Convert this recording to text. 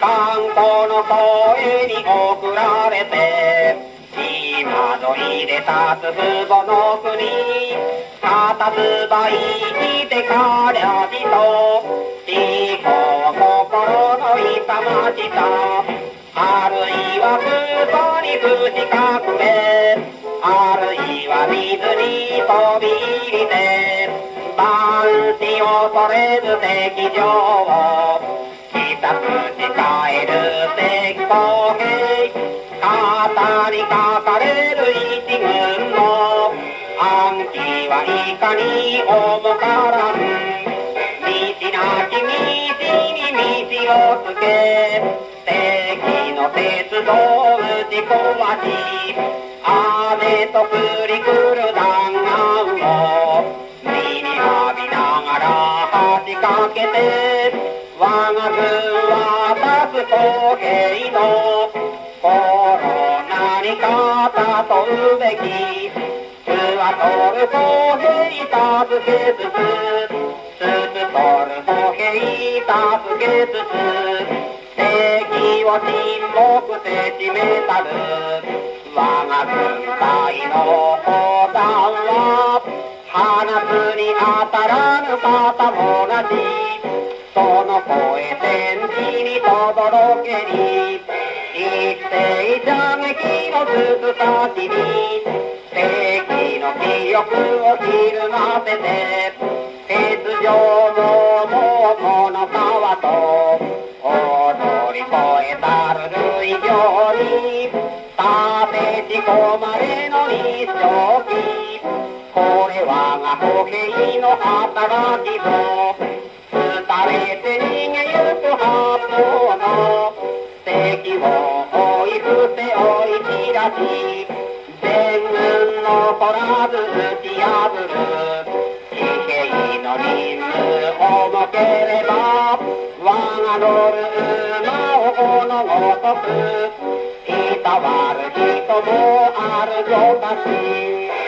観光の声に送られて今ぞいで立つ父母の国たたずばいてかりゃじと思考心の痛ましさあるいは嘘に不死革命あるいは水に飛び入りて万死を恐れず敵情を肩にかかれる一軍の暗記はいかに重からん。道なき道に道をつけ敵の鉄道打ち壊し雨と降り来る弾丸を身に浴びながら橋かけて我が軍は立つ公平のか例うべき巣は取る公平助けつつすす取る公平助けつつ敵を沈黙せしめたる我が軍隊の砲弾は放つに当たらぬ方もなしその声天地に轟けり一斉射撃の筒先に敵の気力をひるませて鉄条のもこの川と踊り越えたる類上に立てし込まれの一生期これはが歩兵の働きぞい散らし全軍残らず打ち破る騎兵の任務重ければ我が乗る馬をこのごとくいたわる人もあるぞかし